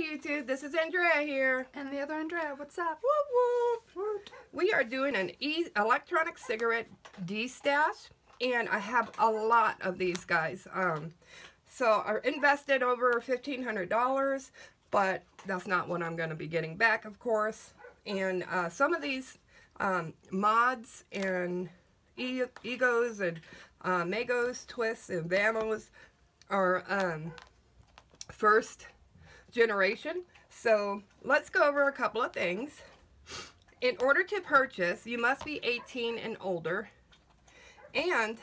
Hey YouTube, this is Andrea here. And the other Andrea, what's up? Whoop, whoop. We are doing an e electronic cigarette destash, and I have a lot of these guys. Um, so I invested over $1,500, but that's not what I'm going to be getting back, of course. And uh, some of these um, mods and e egos and uh, megos, twists, and vamos are um, first generation. So let's go over a couple of things. In order to purchase, you must be 18 and older, and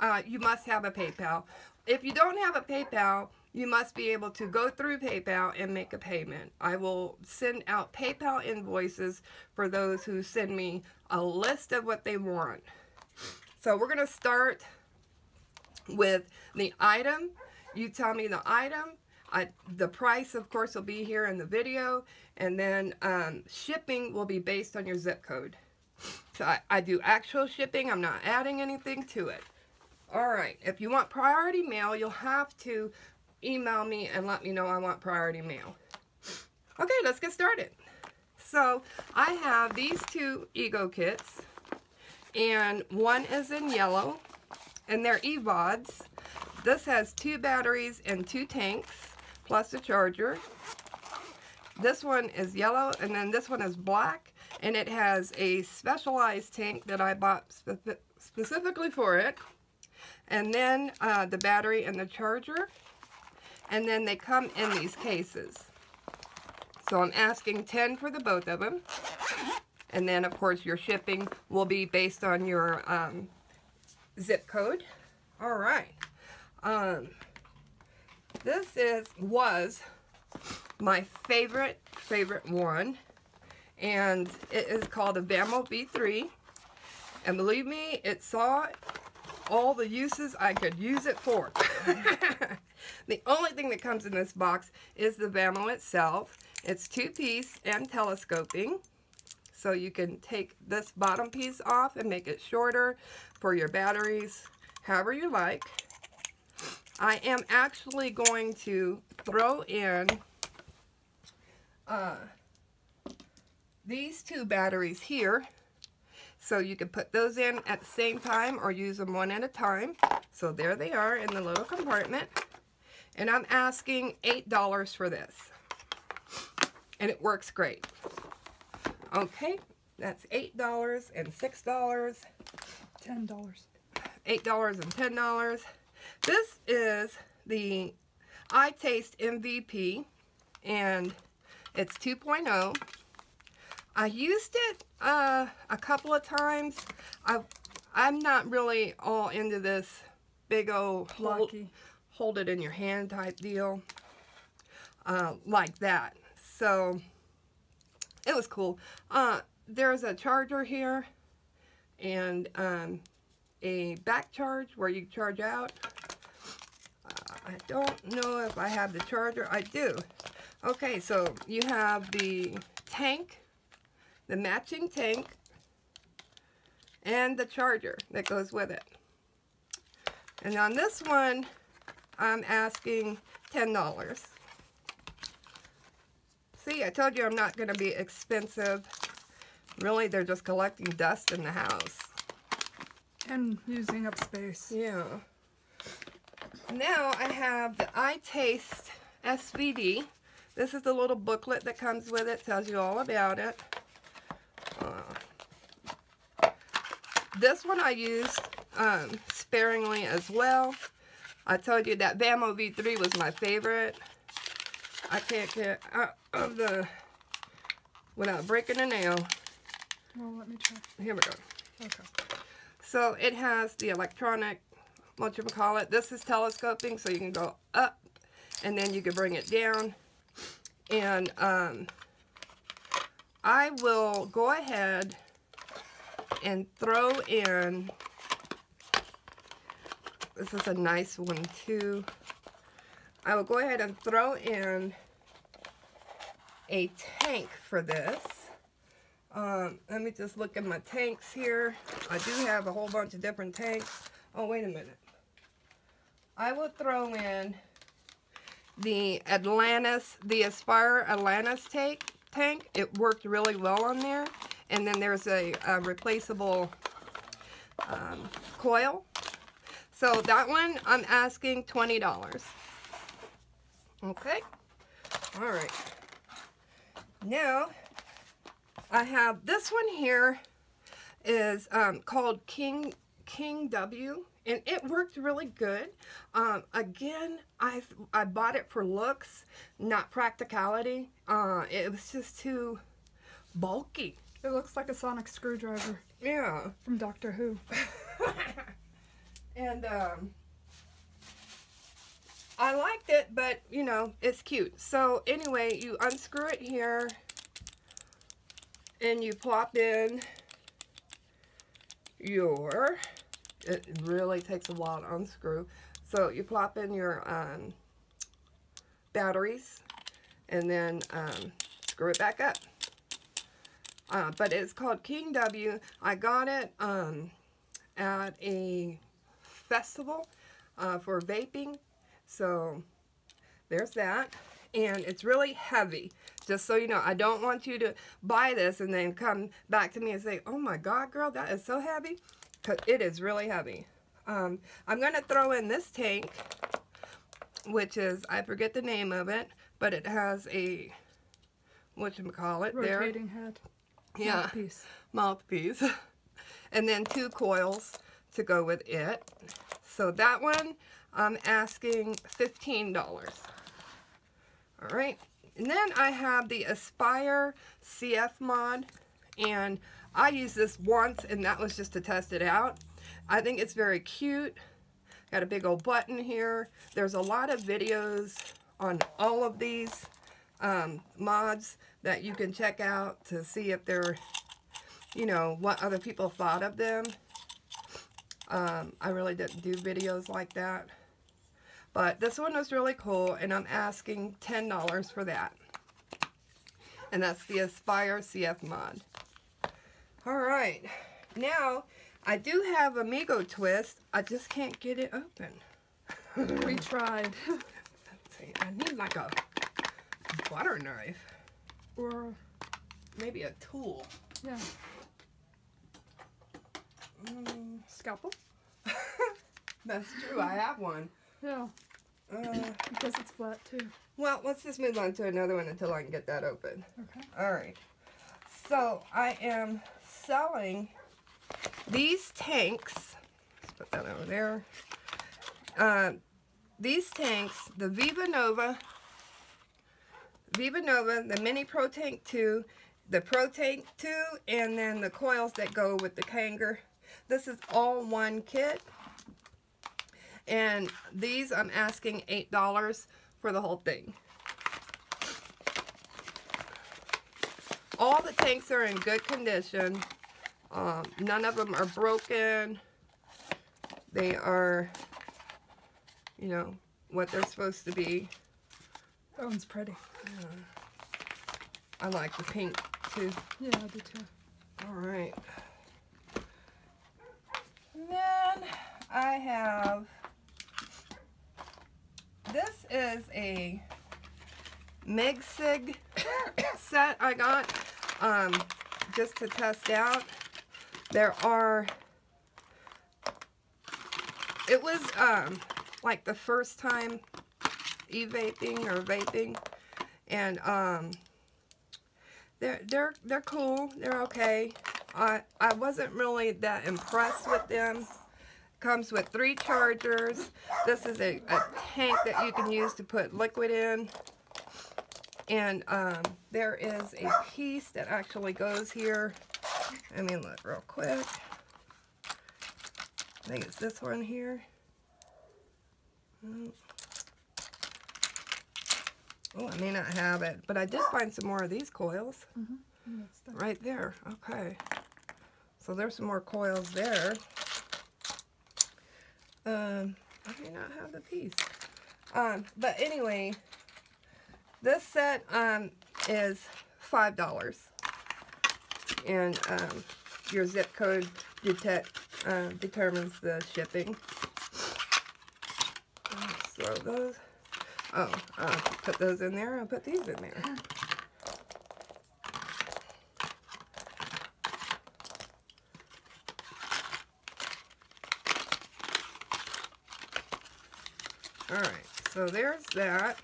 uh, you must have a PayPal. If you don't have a PayPal, you must be able to go through PayPal and make a payment. I will send out PayPal invoices for those who send me a list of what they want. So we're going to start with the item. You tell me the item, I, the price, of course, will be here in the video, and then um, shipping will be based on your zip code. So I, I do actual shipping. I'm not adding anything to it. All right. If you want priority mail, you'll have to email me and let me know I want priority mail. Okay, let's get started. So I have these two Ego kits, and one is in yellow, and they're EVODs. This has two batteries and two tanks plus a charger. This one is yellow and then this one is black and it has a specialized tank that I bought spe specifically for it. And then uh, the battery and the charger. And then they come in these cases. So I'm asking 10 for the both of them. And then, of course, your shipping will be based on your um, zip code. All right. Um, this is was my favorite, favorite one. And it is called a Vamo V3. And believe me, it saw all the uses I could use it for. the only thing that comes in this box is the Vamo itself. It's two-piece and telescoping. So you can take this bottom piece off and make it shorter for your batteries, however you like. I am actually going to throw in uh, these two batteries here. So you can put those in at the same time or use them one at a time. So there they are in the little compartment. And I'm asking $8 for this. And it works great. Okay, that's $8 and $6. $10. $8 and $10. This is the iTaste MVP, and it's 2.0. I used it uh, a couple of times. I, I'm not really all into this big old hold, hold it in your hand type deal uh, like that. So it was cool. Uh, there's a charger here and um, a back charge where you charge out. I don't know if I have the charger. I do. Okay, so you have the tank, the matching tank, and the charger that goes with it. And on this one, I'm asking $10. See, I told you I'm not going to be expensive. Really, they're just collecting dust in the house. And using up space. Yeah now I have the iTaste SVD. This is the little booklet that comes with it. Tells you all about it. Uh, this one I used um, sparingly as well. I told you that Vamo V3 was my favorite. I can't get out of the without breaking a nail. Well, let me try. Here we go. Okay. So it has the electronic what you call it. This is telescoping, so you can go up, and then you can bring it down. And um, I will go ahead and throw in, this is a nice one too. I will go ahead and throw in a tank for this. Um, let me just look at my tanks here. I do have a whole bunch of different tanks. Oh, wait a minute. I will throw in the Atlantis, the Aspire Atlantis tank. Tank. It worked really well on there. And then there's a, a replaceable um, coil. So that one, I'm asking $20. Okay. All right. Now, I have this one here is um, called King King W and it worked really good. Um, again, I I bought it for looks, not practicality. Uh, it was just too bulky. It looks like a sonic screwdriver Yeah. from Doctor Who. and um, I liked it, but you know, it's cute. So anyway, you unscrew it here and you plop in your, it really takes a while to unscrew. So you plop in your um, batteries and then um, screw it back up. Uh, but it's called King W. I got it um, at a festival uh, for vaping. So there's that. And it's really heavy. Just so you know, I don't want you to buy this and then come back to me and say, oh my God, girl, that is so heavy. Because it is really heavy. Um, I'm going to throw in this tank, which is, I forget the name of it, but it has a, whatchamacallit there. Rotating head. Yeah Mouthpiece. mouthpiece and then two coils to go with it so that one I'm asking $15 all right and then I have the Aspire CF mod and I used this once and that was just to test it out I think it's very cute got a big old button here there's a lot of videos on all of these um, mods that you can check out to see if they're, you know, what other people thought of them. Um, I really didn't do videos like that. But this one was really cool, and I'm asking $10 for that. And that's the Aspire CF mod. Alright, now I do have a Mego Twist. I just can't get it open. We tried. Let's see, I need like a butter knife. or, Maybe a tool. yeah, Mm, scalpel? that's true, I have one. Yeah, Uh, because it's flat too. well, let's just move on to another one until I can get that open. Okay. Alright. So, I am selling these tanks. Let's put that over there. Uh, these tanks, the Vivi Nova, Vivi Nova, the Mini Pro Tank 2, the Pro Tank 2, and then the coils that go with the Kanger. This is all one kit. And these I'm asking $8 for the whole thing. All the tanks are in good condition. Um, none of them are broken. They are, you know, what they're supposed to be. That one's pretty. Yeah. I like the pink too. Yeah, I do too. All right. Then I have, this is a Mig Cig set I got um, just to test out. There are, it was um, like the first time e-vaping or vaping and um, they're they're they're cool. They're okay. I I wasn't really that impressed with them. Comes with three chargers. This is a, a tank that you can use to put liquid in. And um, there is a piece that actually goes here. I mean, look real quick. I think it's this one here. Mm. Oh, I may not have it, but I did find some more of these coils. That's the- Right there, okay. So there's some more coils there. Um, I may not have the piece. Um, but anyway, this set um is five dollars, and um, your zip code detect uh, determines the shipping. Throw those. Oh, uh, put those in there. I'll put these in there. Alright, so there's that.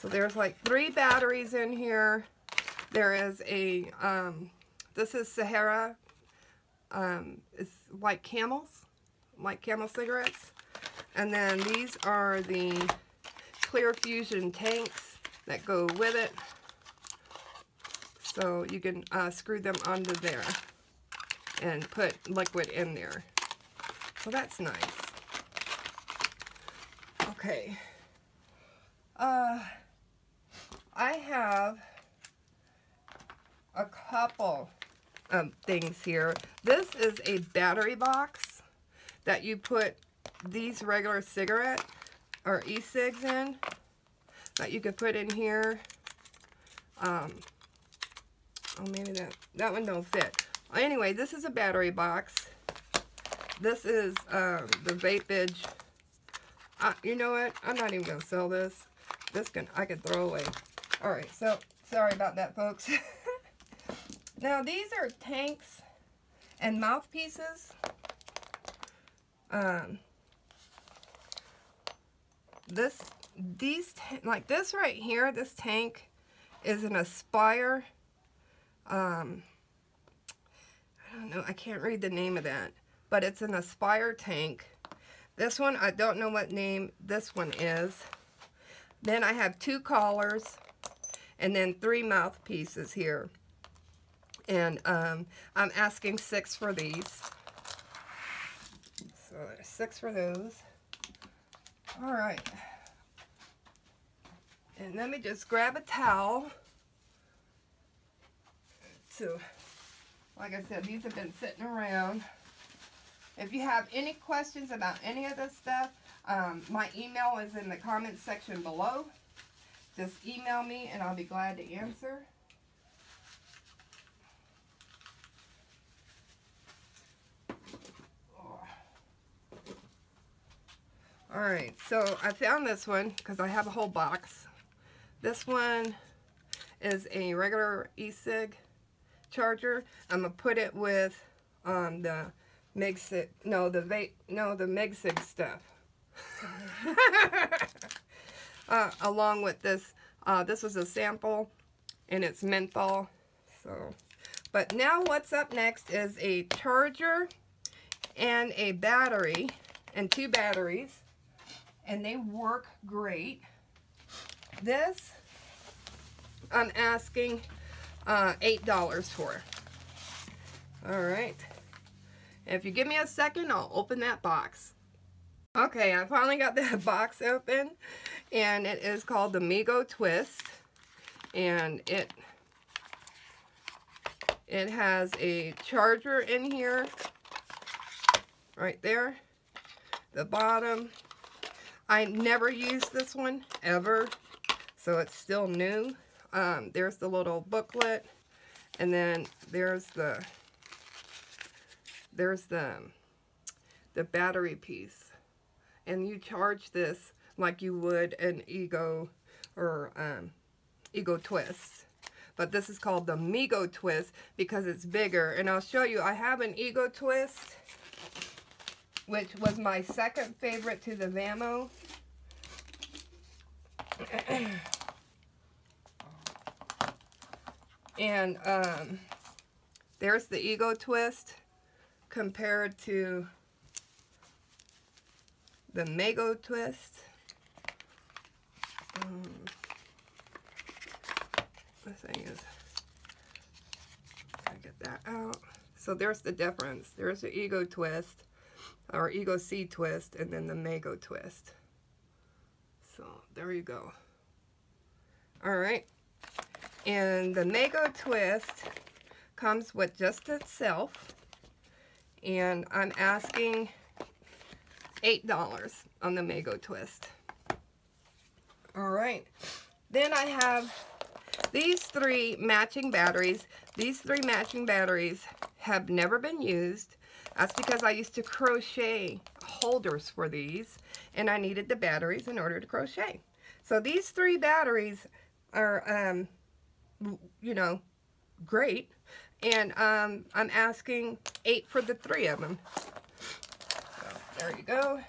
So there's like three batteries in here. There is a, um, this is Sahara. Um, it's like camels, like camel cigarettes. And then these are the Clear Fusion tanks that go with it. So you can uh, screw them onto there and put liquid in there. So that's nice. Okay. Uh, I have a couple of things here. This is a battery box that you put these regular cigarette or e-cigs in that you could put in here. Um, oh, maybe that, that one don't fit. Anyway, this is a battery box. This is um, the Vapage. Uh, you know what? I'm not even going to sell this. This can I can throw away. Alright, so sorry about that, folks. now, these are tanks and mouthpieces. Um, this, these, like this right here, this tank is an Aspire. Um, I don't know, I can't read the name of that, but it's an Aspire tank. This one, I don't know what name this one is. Then I have two collars and then three mouthpieces here. And um, I'm asking six for these. So there's six for those. All right. And let me just grab a towel. So, like I said, these have been sitting around. If you have any questions about any of this stuff, um, my email is in the comments section below. Just email me and I'll be glad to answer. Alright, so I found this one because I have a whole box. This one is a regular e-cig charger. I'm to put it with um, the Mig Cig, no, the vape, no, the Mig Cig stuff. uh, along with this, uh, this was a sample and it's menthol. So, but now what's up next is a charger and a battery and two batteries and they work great. This, I'm asking uh, $8 for. All right. If you give me a second, I'll open that box. Okay, I finally got that box open, and it is called the Mego Twist, and it it has a charger in here, right there, the bottom, I never used this one ever, so it's still new. Um, there's the little booklet, and then there's the there's the the battery piece, and you charge this like you would an Ego or um, Ego Twist. But this is called the Mego Twist because it's bigger. And I'll show you, I have an Ego Twist which was my second favorite to the Vamo. and um, there's the Ego Twist compared to the Mego Twist. Um, the thing is, get that out. So there's the difference. There's the Ego Twist our Ego C twist, and then the Mego twist. So there you go. All right. And the Mego twist comes with just itself. And I'm asking $8 on the Mego twist. All right. Then I have these three matching batteries. These three matching batteries have never been used. That's because I used to crochet holders for these. and I needed the batteries in order to crochet. So these three batteries are, um, you know, great. And um, I'm asking eight for the three of them. So there you go.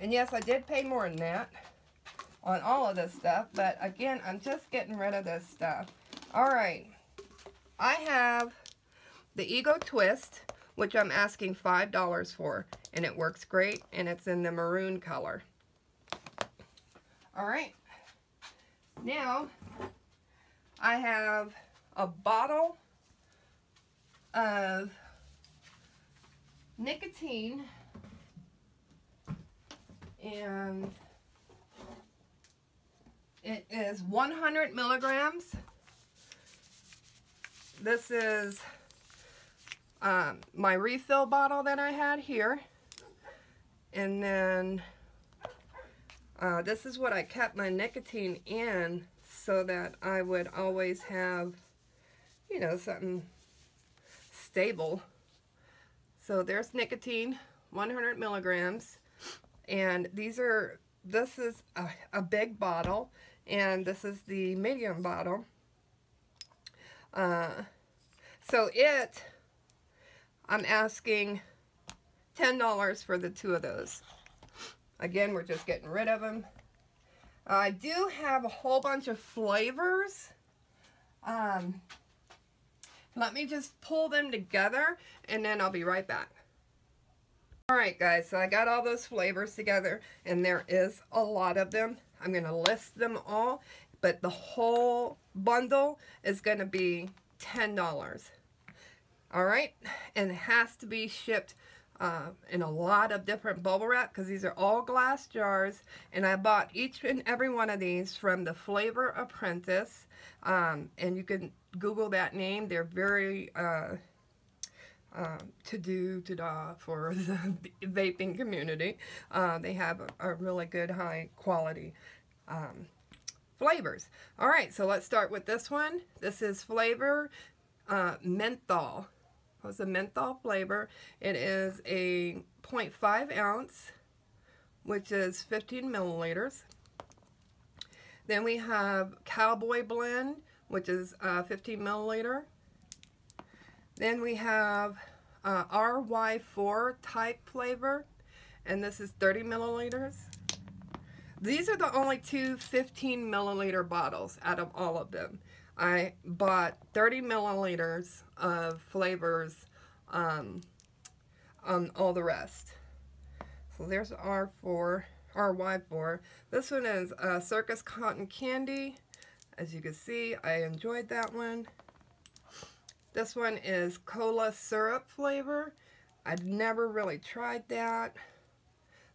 And yes, I did pay more than that on all of this stuff. But again, I'm just getting rid of this stuff. All right. I have the Ego Twist, which I'm asking $5 for. And it works great. And it's in the maroon color. All right. Now, I have a bottle of nicotine and it is 100 milligrams. This is um, my refill bottle that I had here. And then uh, this is what I kept my nicotine in so that I would always have, you know, something stable. So there's nicotine, 100 milligrams. And these are, this is a, a big bottle. And this is the medium bottle. Uh, so it, I'm asking $10 for the two of those. Again, we're just getting rid of them. I do have a whole bunch of flavors. Um, let me just pull them together and then I'll be right back. Alright guys, so I got all those flavors together and there is a lot of them. I'm going to list them all, but the whole bundle is going to be $10. Alright, and it has to be shipped uh, in a lot of different bubble wrap because these are all glass jars and I bought each and every one of these from the Flavor Apprentice. Um, and you can google that name. They're very uh, uh, to do to da for the vaping community. Uh, they have a, a, really good high quality um, flavors alright so let's start with this one this is flavor uh, menthol was a menthol flavor. It is a 0.5 ounce, which is 15 milliliters. Then we have Cowboy Blend, which is uh, 15 milliliter. Then we have uh, RY4 type flavor, and this is 30 milliliters. These are the only two 15 milliliter bottles out of all of them. I bought 30 milliliters of flavors um, on all the rest. So there's R4, RY4. This one is uh, Circus Cotton Candy. As you can see, I enjoyed that one. This one is cola syrup flavor. I've never really tried that.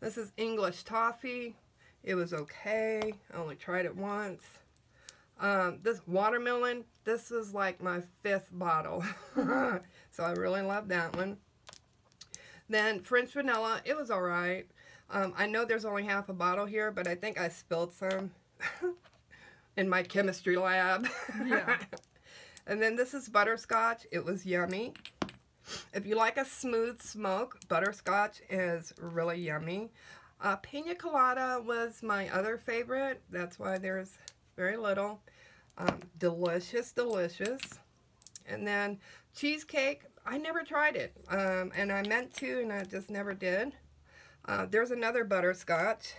This is English toffee. It was okay. I only tried it once. Um, this watermelon, this is like my fifth bottle. so I really love that one. Then French vanilla, it was alright. Um, I know there's only half a bottle here, but I think I spilled some in my chemistry lab. Yeah. and then this is butterscotch. It was yummy. If you like a smooth smoke, butterscotch is really yummy. Uh, Pina Colada was my other favorite. That's why there's very little. Um, delicious, delicious. And then cheesecake, I never tried it. Um, and I meant to, and I just never did. Uh, there's another butterscotch.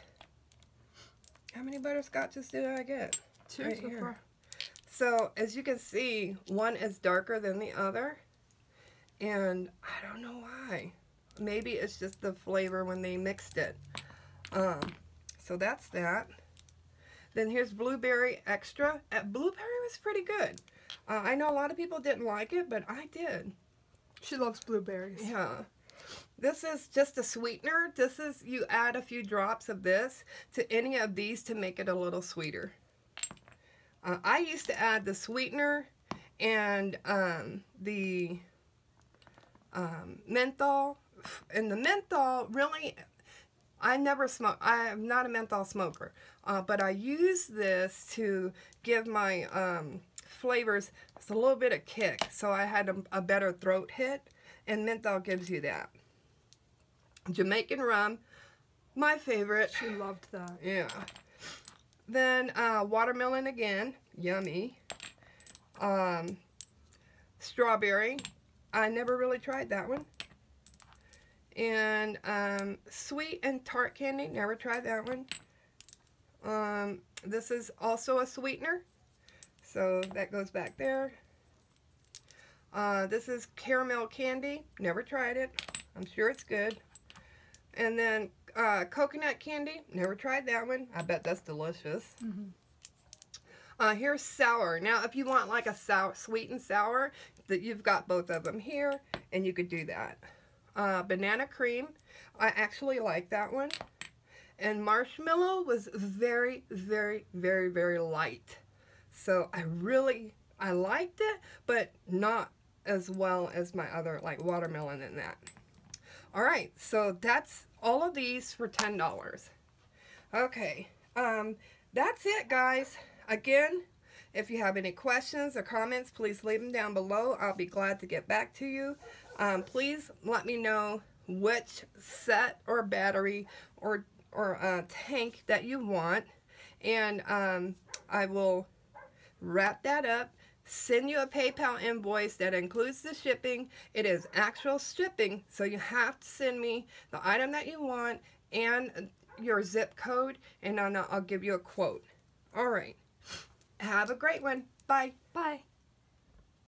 How many butterscotches did I get? Two Right so here. far. So, as you can see, one is darker than the other. And I don't know why. Maybe it's just the flavor when they mixed it. Um, so that's that. Then here's Blueberry Extra. Uh, blueberry was pretty good. Uh, I know a lot of people didn't like it, but I did. She loves blueberries. Yeah. This is just a sweetener. This is, you add a few drops of this to any of these to make it a little sweeter. Uh, I used to add the sweetener and um, the um, menthol. And the menthol really, I never smoke. I'm not a menthol smoker. Uh, but I use this to give my um, flavors a little bit of kick. So I had a, a better throat hit. And menthol gives you that. Jamaican rum. My favorite. She loved that. Yeah. Then uh, watermelon again. Yummy. Um, strawberry. I never really tried that one. And um, sweet and tart candy. Never tried that one. Um, this is also a sweetener. So that goes back there. Uh, this is caramel candy. Never tried it. I'm sure it's good. And then uh, coconut candy. Never tried that one. I bet that's delicious. Mhm. Uh, here's sour. Now, if you want like a sour, sweet and sour, that you've got both of them here, and you could do that. Uh, banana cream. I actually like that one. And marshmallow was very, very, very, very light. So I really, I liked it, but not as well as my other, like watermelon and that. All right, so that's all of these for $10. Okay, um, that's it, guys. Again, if you have any questions or comments, please leave them down below. I'll be glad to get back to you. Um, please let me know which set or battery or or uh, tank that you want, and um, I will wrap that up. Send you a PayPal invoice that includes the shipping. It is actual shipping, so you have to send me the item that you want and your zip code, and I'll give you a quote. All right. Have a great one. Bye. Bye.